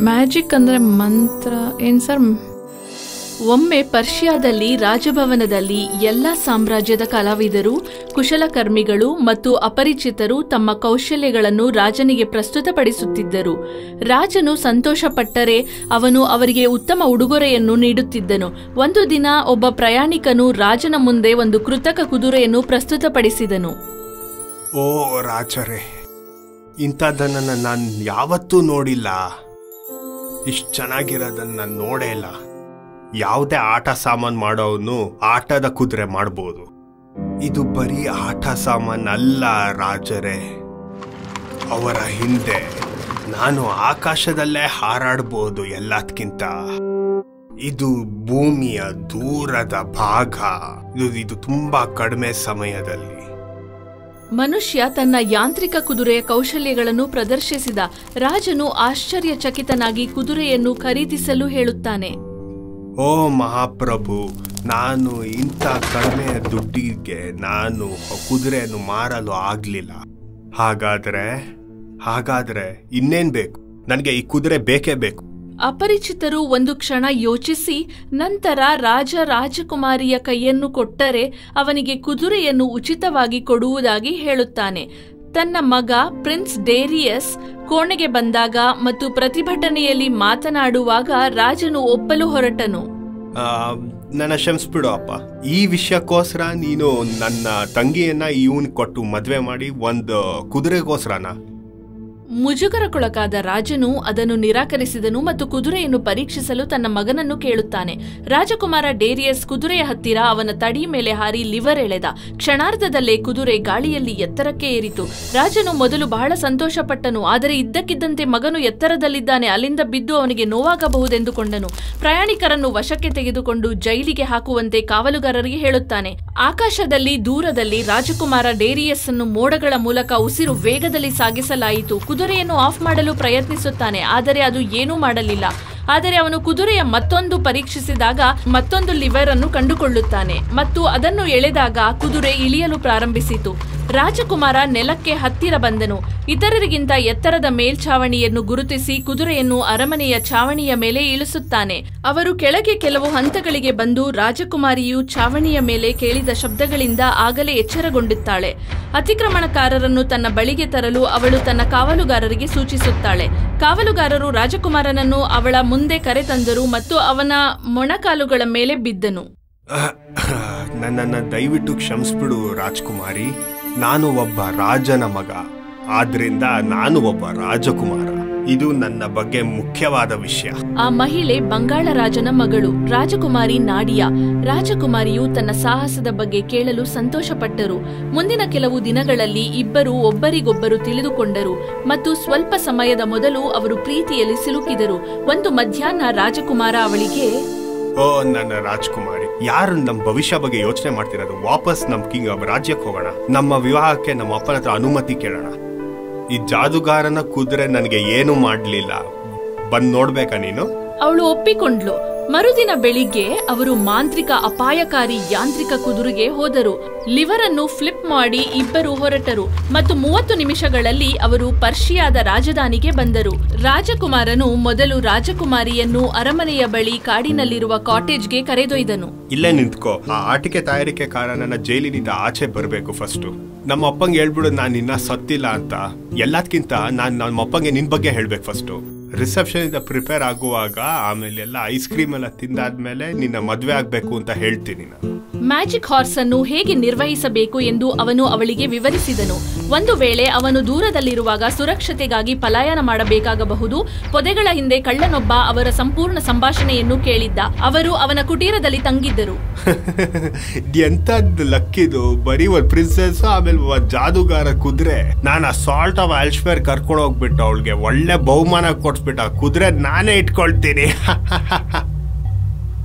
Magic ಅಂದ್ರೆ ಮಂತ್ರ, ಏನ್ ಸರ್ ಒಮ್ಮೆ ಪರ್ಷಿಯಾದಲ್ಲಿ ರಾಜಭವನದಲ್ಲಿ ಎಲ್ಲ ಸಾಮ್ರಾಜ್ಯದ ಕಲಾವಿದರು, ಕುಶಲಕರ್ಮಿಗಳು ಮತ್ತು ಅಪರಿಚಿತರು ತಮ್ಮ ಕೌಶಲ್ಯಗಳನ್ನು ರಾಜನಿಗೆ ಪ್ರಸ್ತುತಪಡಿಸುತ್ತಿದ್ದರು. ರಾಜನು ಸಂತೋಷಪಟ್ಟರೆ ಅವನು ಅವರಿಗೆ ಉತ್ತಮ ಉಡುಗೊರೆಯನ್ನು ನೀಡುತ್ತಿದ್ದನು. ಒಂದು ದಿನ ಒಬ್ಬ ಪ್ರಯಾಣಿಕನು ರಾಜನ ಮುಂದೆ ಒಂದು ಕೃತಕ ಕುದುರೆಯನ್ನು ಪ್ರಸ್ತುತಪಡಿಸಿದನು. ಓ ರಾಜರೇ ಇಂಥದ್ದನ್ನು ನಾನು ಯಾವತ್ತೂ ನೋಡಿಲ್ಲ. ಇಷ್ಟು ಚೆನ್ನಾಗಿರೋದನ್ನ ನಾನು ನೋಡೇ ಇಲ್ಲ. ಯಾವುದೇ ಆಟ ಸಾಮಾನು ಮಾಡೋನು ಆಟದ ಕುದುರೆ ಮಾಡ್ಬೋದು. ಇದು ಬರೀ ಆಟ ಸಾಮಾನು ಅಲ್ಲ ರಾಜರೇ. ಅವರ ಹಿಂದೆ ನಾನು ಆಕಾಶದಲ್ಲೇ ಹಾರಾಡ್ಬೋದು ಎಲ್ಲದಕ್ಕಿಂತ ಇದು ಭೂಮಿಯ ದೂರದ ಭಾಗ. ಇದು ಇದು ತುಂಬಾ ಕಡಿಮೆ ಸಮಯದಲ್ಲಿ. ಮನುಷ್ಯ ತನ್ನ ಯಾಂತ್ರಿಕ ಕುದುರೆಯ ಕೌಶಲ್ಯಗಳನ್ನು ಪ್ರದರ್ಶಿಸಿದ ರಾಜನು ಆಶ್ಚರ್ಯಚಕಿತನಾಗಿ ಕುದುರೆಯನ್ನು ಖರೀದಿಸಲು ಹೇಳುತ್ತಾನೆ. ಓ ಮಹಾಪ್ರಭು, ನಾನು ಇಂಥ ಕಡಿಮೆ ದುಡ್ಡಿಗೆ ನಾನು ಕುದುರೆಯನ್ನು ಮಾರಲು ಆಗ್ಲಿಲ್ಲ. ಹಾಗಾದ್ರೆ ಹಾಗಾದ್ರೆ ಇನ್ನೇನ್ ಬೇಕು? ನನಗೆ ಈ ಕುದುರೆ ಬೇಕೇ ಬೇಕು. ಅಪರಿಚಿತರು ಒಂದು ಕ್ಷಣ ಯೋಚಿಸಿ, ನಂತರ ರಾಜ ರಾಜಕುಮಾರಿಯ ಕೈಯನ್ನು ಕೊಟ್ಟರೆ ಅವನಿಗೆ ಕುದುರೆಯನ್ನು ಉಚಿತವಾಗಿ ಕೊಡುವುದಾಗಿ ಹೇಳುತ್ತಾನೆ. ತನ್ನ ಮಗ ಪ್ರಿನ್ಸ್ ಡೇರಿಯಸ್ ಕೋಣೆಗೆ ಬಂದಾಗ ಮತ್ತು ಪ್ರತಿಭಟನೆಯಲ್ಲಿ ಮಾತನಾಡುವಾಗ ರಾಜನು ಒಪ್ಪಲು ಹೊರಟನು. ನನ್ನ ಕ್ಷಮಿಸ್ಬಿಡು ಅಪ್ಪ. ಈ ವಿಷಯಕ್ಕೋಸ್ಕರ ನೀನು ನನ್ನ ತಂಗಿಯನ್ನ ಇವನ್ ಕೊಟ್ಟು ಮದುವೆ ಮಾಡಿ ಒಂದು ಕುದುರೆಗೋಸ್ಕರನ? ಮುಜುಗರಕ್ಕೊಳಗಾದ ರಾಜನು ಅದನ್ನು ನಿರಾಕರಿಸಿದನು ಮತ್ತು ಕುದುರೆಯನ್ನು ಪರೀಕ್ಷಿಸಲು ತನ್ನ ಮಗನನ್ನು ಕೇಳುತ್ತಾನೆ. ರಾಜಕುಮಾರ ಡೇರಿಯಸ್ ಕುದುರೆಯ ಹತ್ತಿರ ಅವನ ತಡಿ ಮೇಲೆ ಹಾರಿ ಲಿವರ್ ಎಳೆದ. ಕ್ಷಣಾರ್ಧದಲ್ಲೇ ಕುದುರೆ ಗಾಳಿಯಲ್ಲಿ ಎತ್ತರಕ್ಕೆ ಏರಿತು. ರಾಜನು ಮೊದಲು ಬಹಳ ಸಂತೋಷಪಟ್ಟನು, ಆದರೆ ಇದ್ದಕ್ಕಿದ್ದಂತೆ ಮಗನು ಎತ್ತರದಲ್ಲಿದ್ದಾನೆ, ಅಲ್ಲಿಂದ ಬಿದ್ದು ಅವನಿಗೆ ನೋವಾಗಬಹುದೆಂದುಕೊಂಡನು. ಪ್ರಯಾಣಿಕರನ್ನು ವಶಕ್ಕೆ ತೆಗೆದುಕೊಂಡು ಜೈಲಿಗೆ ಹಾಕುವಂತೆ ಕಾವಲುಗಾರರಿಗೆ ಹೇಳುತ್ತಾನೆ. ಆಕಾಶದಲ್ಲಿ ದೂರದಲ್ಲಿ ರಾಜಕುಮಾರ ಡೇರಿಯಸ್ ಅನ್ನು ಮೋಡಗಳ ಮೂಲಕ ಉಸಿರು ವೇಗದಲ್ಲಿ ಸಾಗಿಸಲಾಯಿತು. ಕುದುರೆಯನ್ನು ಆಫ್ ಮಾಡಲು ಪ್ರಯತ್ನಿಸುತ್ತಾನೆ, ಆದರೆ ಅದು ಏನೂ ಮಾಡಲಿಲ್ಲ. ಆದರೆ ಅವನು ಕುದುರೆಯ ಮತ್ತೊಂದು ಪರೀಕ್ಷಿಸಿದಾಗ ಮತ್ತೊಂದು ಲಿವರ್ ಅನ್ನು ಕಂಡುಕೊಳ್ಳುತ್ತಾನೆ ಮತ್ತು ಅದನ್ನು ಎಳೆದಾಗ ಕುದುರೆ ಇಳಿಯಲು ಪ್ರಾರಂಭಿಸಿತು. ರಾಜಕುಮಾರ ನೆಲಕ್ಕೆ ಹತ್ತಿರ ಬಂದನು. ಇತರರಿಗಿಂತ ಎತ್ತರದ ಮೇಲ್ಛಾವಣಿಯನ್ನು ಗುರುತಿಸಿ ಕುದುರೆಯನ್ನು ಅರಮನೆಯ ಛಾವಣಿಯ ಮೇಲೆ ಇಳಿಸುತ್ತಾನೆ. ಅವರು ಕೆಳಗೆ ಕೆಲವು ಹಂತಗಳಿಗೆ ಬಂದು ರಾಜಕುಮಾರಿಯು ಛಾವಣಿಯ ಮೇಲೆ ಕೇಳಿದ ಶಬ್ದಗಳಿಂದ ಆಗಲೇ ಎಚ್ಚರಗೊಂಡುತ್ತಾಳೆ ಅತಿಕ್ರಮಣಕಾರರನ್ನು ತನ್ನ ಬಳಿಗೆ ತರಲು ಅವಳು ತನ್ನ ಕಾವಲುಗಾರರಿಗೆ ಸೂಚಿಸುತ್ತಾಳೆ. ಕಾವಲುಗಾರರು ರಾಜಕುಮಾರನನ್ನು ಅವಳ ಮುಂದೆ ಕರೆತಂದರು ಮತ್ತು ಅವನ ಮೊಣಕಾಲುಗಳ ಮೇಲೆ ಬಿದ್ದನು. ನನ್ನನ್ನು ದಯವಿಟ್ಟು ಕ್ಷಮಿಸ್ಬಿಡು ರಾಜ್ಕುಮಾರಿ. ನಾನು ಒಬ್ಬ ರಾಜನ ಮಗ. ಆದ್ರಿಂದ ನಾನು ಒಬ್ಬ ರಾಜಕುಮಾರ. ಇದು ನನ್ನ ಬಗ್ಗೆ ಮುಖ್ಯವಾದ ವಿಷಯ. ಆ ಮಹಿಳೆ ಬಂಗಾಳ ರಾಜನ ಮಗಳು. ರಾಜಕುಮಾರಿ ನಾಡಿಯಾ. ರಾಜಕುಮಾರಿಯು ತನ್ನ ಸಾಹಸದ ಬಗ್ಗೆ ಕೇಳಲು ಸಂತೋಷಪಟ್ಟರು. ಮುಂದಿನ ಕೆಲವು ದಿನಗಳಲ್ಲಿ ಇಬ್ಬರು ಒಬ್ಬರಿಗೊಬ್ಬರು ತಿಳಿದುಕೊಂಡರು ಮತ್ತು ಸ್ವಲ್ಪ ಸಮಯದ ಮೊದಲು ಅವರು ಪ್ರೀತಿಯಲ್ಲಿ ಸಿಲುಕಿದರು. ಒಂದು ಮಧ್ಯಾಹ್ನ ರಾಜಕುಮಾರ ಅವಳಿಗೆ ಓ ನನ್ನ ರಾಜ್ಕುಮಾರಿ ಯಾರು ನಮ್ಮ ಭವಿಷ್ಯ ಬಗ್ಗೆ ಯೋಚನೆ ಮಾಡ್ತಿರೋದು? ವಾಪಸ್ ನಮ್ಮ ಕಿಂಗ್ ರಾಜ್ಯಕ್ಕೆ ಹೋಗೋಣ. ನಮ್ಮ ವಿವಾಹಕ್ಕೆ ನಮ್ಮ ಅಪ್ಪನ ಹತ್ರ ಅನುಮತಿ ಕೇಳೋಣ. ಈ ಜಾದುಗಾರನ ಕುದುರೆ ನನಗೆ ಏನು ಮಾಡ್ಲಿಲ್ಲ. ಬಂದು ನೋಡ್ಬೇಕಾ ನೀನು? ಅವಳು ಒಪ್ಪಿಕೊಂಡ್ಲು ಮರುದಿನ ಬೆಳಿಗ್ಗೆ ಅವರು ಮಾಂತ್ರಿಕ ಅಪಾಯಕಾರಿ ಯಾಂತ್ರಿಕ ಕುದುರೆಗೆ ಹೋದರು. ಲಿವರ್ ಅನ್ನು ಫ್ಲಿಪ್ ಮಾಡಿ ಇಬ್ಬರು ಹೊರಟರು ಮತ್ತು ಮೂವತ್ತು ನಿಮಿಷಗಳಲ್ಲಿ ಅವರು ಪರ್ಷಿಯಾದ ರಾಜಧಾನಿಗೆ ಬಂದರು. ರಾಜಕುಮಾರನು ಮೊದಲು ರಾಜಕುಮಾರಿಯನ್ನು ಅರಮನೆಯ ಬಳಿ ಕಾಡಿನಲ್ಲಿರುವ ಕಾಟೇಜ್ಗೆ ಕರೆದೊಯ್ದನು. ಇಲ್ಲೇ ನಿಂತ್ಕೋ. ಆ ಆಟಿಕೆ ತಯಾರಿಕೆ ಕಾರಣನ ಜೈಲಿನಿಂದ ಆಚೆ ಬರಬೇಕು ಫಸ್ಟ್. ನಮ್ಮ ಅಪ್ಪಂಗೆ ಹೇಳ್ಬಿಡು, ನಾನು ಇನ್ನ ಸತ್ತಿಲ್ಲ ಅಂತ. ಎಲ್ಲದಕ್ಕಿಂತ ನಾನು ನಮ್ಮ ಅಪ್ಪಂಗೆ ನಿನ್ ಬಗ್ಗೆ ಹೇಳ್ಬೇಕು ಫಸ್ಟ್. ರಿಸೆಪ್ಷನ್ ಇಂದ ಪ್ರಿಪೇರ್ ಆಗುವಾಗ ಆಮೇಲೆ ಎಲ್ಲ ಐಸ್ ಕ್ರೀಮ್ ಎಲ್ಲ ತಿಂದಾದ್ಮೇಲೆ ನಿನ್ನ ಮದ್ವೆ ಆಗ್ಬೇಕು ಅಂತ ಹೇಳ್ತೀನಿ ಮ್ಯಾಜಿಕ್ ಹಾರ್ಸ್ ಅನ್ನು ಹೇಗೆ ನಿರ್ವಹಿಸಬೇಕು ಎಂದು ಅವನು ಅವಳಿಗೆ ವಿವರಿಸಿದನು. ಒಂದು ವೇಳೆ ಅವನು ದೂರದಲ್ಲಿರುವಾಗ ಸುರಕ್ಷತೆಗಾಗಿ ಪಲಾಯನ ಮಾಡಬೇಕಾಗಬಹುದು. ಪೊದೆಗಳ ಹಿಂದೆ ಕಳ್ಳನೊಬ್ಬ ಅವರ ಸಂಪೂರ್ಣ ಸಂಭಾಷಣೆಯನ್ನು ಕೇಳಿದ್ದ. ಅವರು ಅವನ ಕುಟೀರದಲ್ಲಿ ತಂಗಿದ್ದರು. ಎಂತದ್ದು ಲಕ್ಕಿದು. ಬರೀ ಒಂದ್ ಪ್ರಿನ್ಸೆಸ್ ಆಮೇಲೆ ಜಾದುಗಾರ ಕುದುರೆ. ನಾನು ಸಾಲ್ಟ್ ಆಫ್ ಆಲ್ಶ್ವೇರ್ ಕರ್ಕೊಂಡು ಹೋಗ್ಬಿಟ್ಟು ಅವಳಿಗೆ ಒಳ್ಳೆ ಬಹುಮಾನ ಕೊಡ್ಸ್ಬಿಟ್ಟು ಕುದುರೆ ನಾನೇ ಇಟ್ಕೊಳ್ತೀನಿ.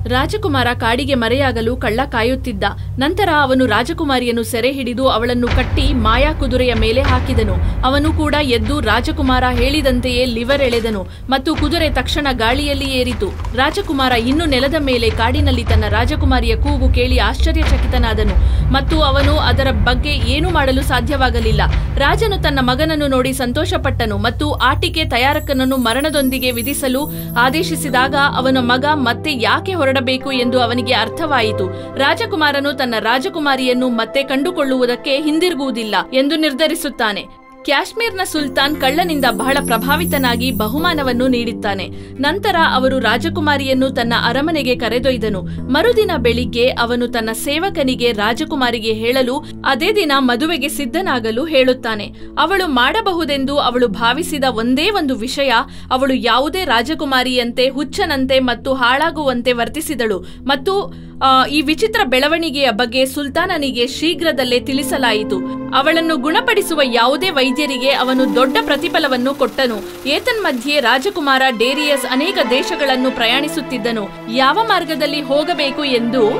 ರಾಜಕುಮಾರ ಕಾಡಿಗೆ ಮರೆಯಾಗಲು ಕಳ್ಳ ಕಾಯುತ್ತಿದ್ದ ನಂತರ ಅವನು ರಾಜಕುಮಾರಿಯನ್ನು ಸೆರೆ ಹಿಡಿದು ಅವಳನ್ನು ಕಟ್ಟಿ ಮಾಯಾ ಕುದುರೆಯ ಮೇಲೆ ಹಾಕಿದನು. ಅವನು ಕೂಡ ಎದ್ದು ರಾಜಕುಮಾರ ಹೇಳಿದಂತೆಯೇ ಲಿವರ್ ಎಳೆದನು ಮತ್ತು ಕುದುರೆ ತಕ್ಷಣ ಗಾಳಿಯಲ್ಲಿ ಏರಿತು. ರಾಜಕುಮಾರ ಇನ್ನು ನೆಲದ ಮೇಲೆ ಕಾಡಿನಲ್ಲಿ ತನ್ನ ರಾಜಕುಮಾರಿಯ ಕೂಗು ಕೇಳಿ ಆಶ್ಚರ್ಯಚಕಿತನಾದನು ಮತ್ತು ಅವನು ಅದರ ಬಗ್ಗೆ ಏನೂ ಮಾಡಲು ಸಾಧ್ಯವಾಗಲಿಲ್ಲ. ರಾಜನು ತನ್ನ ಮಗನನ್ನು ನೋಡಿ ಸಂತೋಷಪಟ್ಟನು ಮತ್ತು ಆಟಿಕೆ ತಯಾರಕನನ್ನು ಮರಣದೊಂದಿಗೆ ವಿಧಿಸಲು ಆದೇಶಿಸಿದಾಗ ಅವನ ಮಗ ಮತ್ತೆ ಯಾಕೆ ಹೊರಡಬೇಕು ಎಂದು ಅವನಿಗೆ ಅರ್ಥವಾಯಿತು. ರಾಜಕುಮಾರನು ತನ್ನ ರಾಜಕುಮಾರಿಯನ್ನು ಮತ್ತೆ ಕಂಡುಕೊಳ್ಳುವುದಕ್ಕೆ ಹಿಂದಿರುಗುವುದಿಲ್ಲ ಎಂದು ನಿರ್ಧರಿಸುತ್ತಾನೆ. ಕ್ಯಾಶ್ಮೀರ್ನ ಸುಲ್ತಾನ್ ಕಳ್ಳನಿಂದ ಬಹಳ ಪ್ರಭಾವಿತನಾಗಿ ಬಹುಮಾನವನ್ನು ನೀಡಿದ್ದಾನೆ. ನಂತರ ಅವರು ರಾಜಕುಮಾರಿಯನ್ನು ತನ್ನ ಅರಮನೆಗೆ ಕರೆದೊಯ್ದನು. ಮರುದಿನ ಬೆಳಿಗ್ಗೆ ಅವನು ತನ್ನ ಸೇವಕನಿಗೆ ರಾಜಕುಮಾರಿಗೆ ಹೇಳಲು, ಅದೇ ದಿನ ಮದುವೆಗೆ ಸಿದ್ಧನಾಗಲು ಹೇಳುತ್ತಾನೆ. ಅವಳು ಮಾಡಬಹುದೆಂದು ಅವಳು ಭಾವಿಸಿದ ಒಂದೇ ಒಂದು ವಿಷಯ, ಅವಳು ಯಾವುದೇ ರಾಜಕುಮಾರಿಯಂತೆ ಹುಚ್ಚನಂತೆ ಮತ್ತು ಹಾಳಾಗುವಂತೆ ವರ್ತಿಸಿದಳು ಮತ್ತು ಈ ವಿಚಿತ್ರ ಬೆಳವಣಿಗೆಯ ಬಗ್ಗೆ ಸುಲ್ತಾನನಿಗೆ ಶೀಘ್ರದಲ್ಲೇ ತಿಳಿಸಲಾಯಿತು. ಅವಳನ್ನು ಗುಣಪಡಿಸುವ ಯಾವುದೇ ವೈದ್ಯರಿಗೆ ಅವನು ದೊಡ್ಡ ಪ್ರತಿಫಲವನ್ನು ಕೊಟ್ಟನು. ಏತನ್ಮಧ್ಯೆ ರಾಜಕುಮಾರ ಡೇರಿಯಸ್ ಅನೇಕ ದೇಶಗಳನ್ನು ಪ್ರಯಾಣಿಸುತ್ತಿದ್ದನು. ಯಾವ ಮಾರ್ಗದಲ್ಲಿ ಹೋಗಬೇಕು ಎಂದು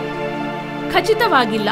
ಖಚಿತವಾಗಿಲ್ಲ.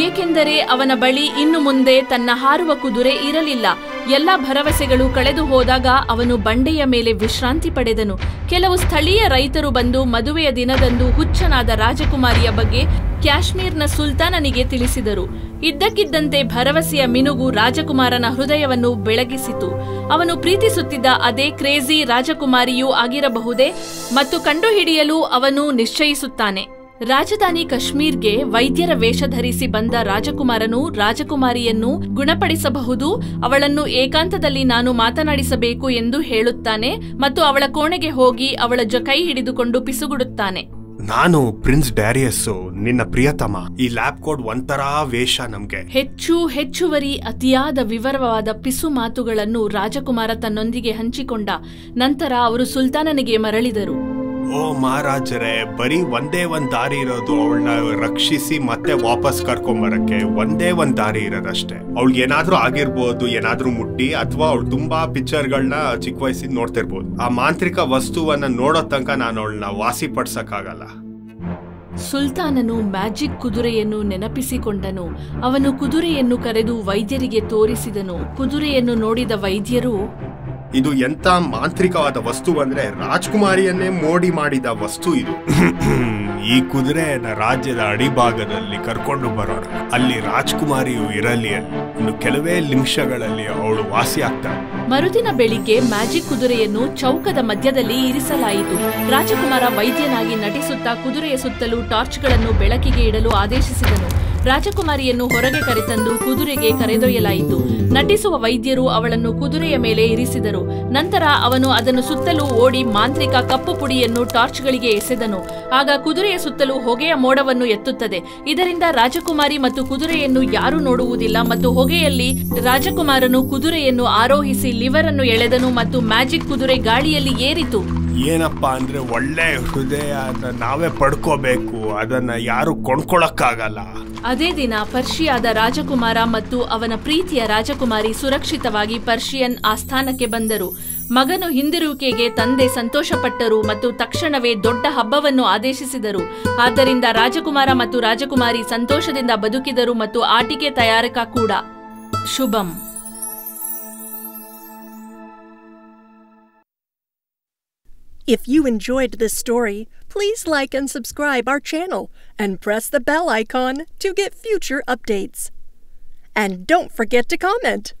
ಏಕೆಂದರೆ ಅವನ ಬಳಿ ಇನ್ನು ಮುಂದೆ ತನ್ನ ಹಾರುವ ಕುದುರೆ ಇರಲಿಲ್ಲ. ಎಲ್ಲ ಭರವಸೆಗಳು ಕಳೆದು ಹೋದಾಗ ಅವನು ಬಂಡೆಯ ಮೇಲೆ ವಿಶ್ರಾಂತಿ ಪಡೆದನು. ಕೆಲವು ಸ್ಥಳೀಯ ರೈತರು ಬಂದು ಮದುವೆಯ ದಿನದಂದು ಹುಚ್ಚನಾದ ರಾಜಕುಮಾರಿಯ ಬಗ್ಗೆ ಕಾಶ್ಮೀರ್ನ ಸುಲ್ತಾನನಿಗೆ ತಿಳಿಸಿದರು. ಇದ್ದಕ್ಕಿದ್ದಂತೆ ಭರವಸೆಯ ಮಿನುಗು ರಾಜಕುಮಾರನ ಹೃದಯವನ್ನು ಬೆಳಗಿಸಿತು. ಅವನು ಪ್ರೀತಿಸುತ್ತಿದ್ದ ಅದೇ ಕ್ರೇಜಿ ರಾಜಕುಮಾರಿಯೂ ಆಗಿರಬಹುದೇ ಮತ್ತು ಕಂಡುಹಿಡಿಯಲು ಅವನು ನಿಶ್ಚಯಿಸುತ್ತಾನೆ. ರಾಜಧಾನಿ ಕಾಶ್ಮೀರ್ಗೆ ವೈದ್ಯರ ವೇಷ ಧರಿಸಿ ಬಂದ ರಾಜಕುಮಾರನು ರಾಜಕುಮಾರಿಯನ್ನು ಗುಣಪಡಿಸಬಹುದು. ಅವಳನ್ನು ಏಕಾಂತದಲ್ಲಿ ನಾನು ಮಾತನಾಡಿಸಬೇಕು ಎಂದು ಹೇಳುತ್ತಾನೆ ಮತ್ತು ಅವಳ ಕೋಣೆಗೆ ಹೋಗಿ ಅವಳ ಜ ಕೈ ಹಿಡಿದುಕೊಂಡು ಪಿಸುಗುಡುತ್ತಾನೆ. ನಾನು ಪ್ರಿನ್ಸ್ ಡ್ಯಾರಿಯಸ್ಸು ನಿನ್ನ ಪ್ರಿಯತಮ. ಈ ಲ್ಯಾಬ್ ಕೋಡ್ ಒಂಥರ ವೇಷ ನಮ್ಗೆ. ಹೆಚ್ಚು ಹೆಚ್ಚುವರಿ ಅತಿಯಾದ ವಿವರವಾದ ಪಿಸು ಮಾತುಗಳನ್ನು ರಾಜಕುಮಾರ ತನ್ನೊಂದಿಗೆ ಹಂಚಿಕೊಂಡ. ನಂತರ ಅವರು ಸುಲ್ತಾನನಿಗೆ ಮರಳಿದರು. ಓ ಮಹಾರಾಜರೇ, ಬರೀ ಒಂದೇ ಒಂದ್ ದಾರಿ ಇರೋದು ಅವಳನ್ನ ರಕ್ಷಿಸಿ ಮತ್ತೆ ವಾಪಸ್ ಕರ್ಕೊಂಬರಕ್ಕೆ. ಒಂದೇ ಒಂದ್ ದಾರಿ ಇರೋದಷ್ಟೇ. ಅವಳಿಗೆ ಏನಾದ್ರೂ ಆಗಿರ್ಬೋದು, ಏನಾದ್ರೂ ಮುಟ್ಟಿ, ಅಥವಾ ಅವಳು ತುಂಬಾ ಪಿಕ್ಚರ್ಗಳನ್ನ ಚಿಕ್ಕ ವಯಸ್ಸಿಂದ ನೋಡ್ತಿರ್ಬೋದು. ಆ ಮಾಂತ್ರಿಕ ವಸ್ತುವನ್ನ ನೋಡೋ ತನಕ ನಾನು ಅವಳನ್ನ ವಾಸಿ ಪಡ್ಸಕ್ಕಾಗಲ್ಲ ಸುಲ್ತಾನನು ಮ್ಯಾಜಿಕ್ ಕುದುರೆಯನ್ನು ನೆನಪಿಸಿಕೊಂಡನು. ಅವನು ಕುದುರೆಯನ್ನು ಕರೆದು ವೈದ್ಯರಿಗೆ ತೋರಿಸಿದನು. ಕುದುರೆಯನ್ನು ನೋಡಿದ ವೈದ್ಯರು ಇದು ಎಂತ ಮಾಂತ್ರಿಕವಾದ ವಸ್ತು ಅಂದ್ರೆ ರಾಜ್ಕುಮಾರಿಯನ್ನೇ ಮೋಡಿ ಮಾಡಿದ ವಸ್ತು ಇದು. ಈ ಕುದುರೆಯನ್ನ ರಾಜ್ಯದ ಅಡಿಭಾಗದಲ್ಲಿ ಕರ್ಕೊಂಡು ಬರೋಣ. ಅಲ್ಲಿ ರಾಜ್ಕುಮಾರಿಯು ಇರಲಿ ಅಲ್ಲಿ. ಇನ್ನು ಕೆಲವೇ ನಿಮಿಷಗಳಲ್ಲಿ ಅವಳು ವಾಸಿ ಆಗ್ತಾಳೆ. ಮರುದಿನ ಬೆಳಿಗ್ಗೆ ಮ್ಯಾಜಿಕ್ ಕುದುರೆಯನ್ನು ಚೌಕದ ಮಧ್ಯದಲ್ಲಿ ಇರಿಸಲಾಯಿತು. ರಾಜಕುಮಾರ ವೈದ್ಯನಾಗಿ ನಟಿಸುತ್ತಾ ಕುದುರೆಯ ಸುತ್ತಲೂ ಟಾರ್ಚ್ಗಳನ್ನು ಬೆಳಕಿಗೆ ಇಡಲು ಆದೇಶಿಸಿದನು. ರಾಜಕುಮಾರಿಯನ್ನು ಹೊರಗೆ ಕರೆತಂದು ಕುದುರೆಗೆ ಕರೆದೊಯ್ಯಲಾಯಿತು. ನಟಿಸುವ ವೈದ್ಯರು ಅವಳನ್ನು ಕುದುರೆಯ ಮೇಲೆ ಇರಿಸಿದರು. ನಂತರ ಅವನು ಅದನ್ನು ಸುತ್ತಲೂ ಓಡಿ ಮಾಂತ್ರಿಕ ಕಪ್ಪು ಪುಡಿಯನ್ನು ಟಾರ್ಚ್ಗಳಿಗೆ ಎಸೆದನು. ಆಗ ಕುದುರೆಯ ಸುತ್ತಲೂ ಹೊಗೆಯ ಮೋಡವನ್ನು ಎತ್ತುತ್ತದೆ. ಇದರಿಂದ ರಾಜಕುಮಾರಿ ಮತ್ತು ಕುದುರೆಯನ್ನು ಯಾರೂ ನೋಡುವುದಿಲ್ಲ ಮತ್ತು ಹೊಗೆಯಲ್ಲಿ ರಾಜಕುಮಾರನು ಕುದುರೆಯನ್ನು ಆರೋಹಿಸಿ ಲಿವರ್ ಅನ್ನು ಎಳೆದನು ಮತ್ತು ಮ್ಯಾಜಿಕ್ ಕುದುರೆ ಗಾಳಿಯಲ್ಲಿ ಏರಿತು. ಏನಪ್ಪಾ ಅಂದ್ರೆ ಒಳ್ಳೆ ಹೃದಯ ನಾವೇ ಪಡ್ಕೋಬೇಕು, ಅದನ್ನ ಯಾರು ಕೊಂಡ್ಕೊಳಕ್ಕಾಗಲ್ಲ. ಅದೇ ದಿನ ಪರ್ಷಿಯಾದ ರಾಜಕುಮಾರ ಮತ್ತು ಅವನ ಪ್ರೀತಿಯ ರಾಜಕುಮಾರಿ ಸುರಕ್ಷಿತವಾಗಿ ಪರ್ಷಿಯನ್ ಆಸ್ಥಾನಕ್ಕೆ ಬಂದರು. ಮಗನು ಹಿಂದಿರುವಿಕೆಗೆ ತಂದೆ ಸಂತೋಷಪಟ್ಟರು ಮತ್ತು ತಕ್ಷಣವೇ ದೊಡ್ಡ ಹಬ್ಬವನ್ನು ಆದೇಶಿಸಿದರು. ಆದ್ದರಿಂದ ರಾಜಕುಮಾರ ಮತ್ತು ರಾಜಕುಮಾರಿ ಸಂತೋಷದಿಂದ ಬದುಕಿದರು ಮತ್ತು ಆಟಿಕೆ ತಯಾರಕ ಕೂಡ. ಶುಭಂ. If you enjoyed this story, please like and subscribe our channel and press the bell icon to get future updates. And don't forget to comment.